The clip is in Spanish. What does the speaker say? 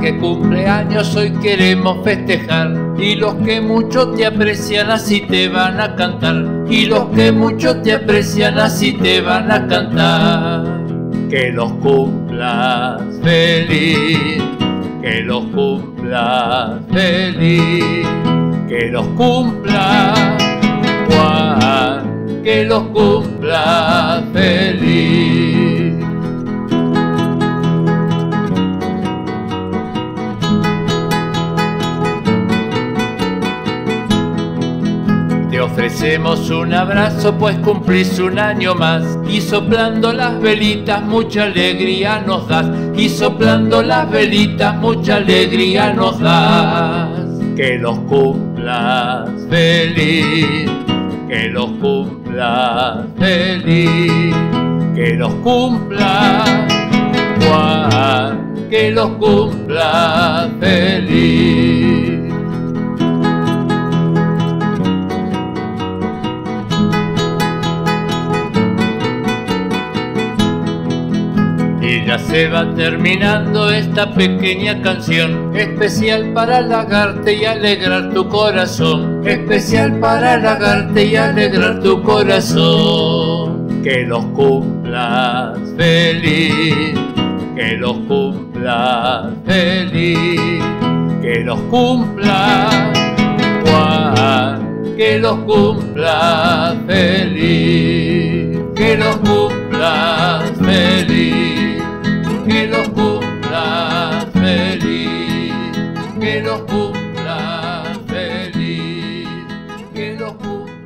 que cumple años hoy queremos festejar. Y los que mucho te aprecian así te van a cantar. Y los que mucho te aprecian así te van a cantar. Que los cumplas feliz, que los cumplas feliz, que los cumplas Juan, que los cumplas feliz. Ofrecemos un abrazo pues cumplís un año más. Y soplando las velitas mucha alegría nos das. Y soplando las velitas mucha alegría nos das. Que los cumplas feliz, que los cumplas feliz, que los cumplas Juan, que los cumplas feliz. Ya se va terminando esta pequeña canción, especial para halagarte y alegrar tu corazón, especial para halagarte y alegrar tu corazón. Que los cumplas feliz, que los cumplas feliz, que los cumplas Juan, que los cumplas feliz, que los cumplas que nos cumpla feliz, que nos cumpla.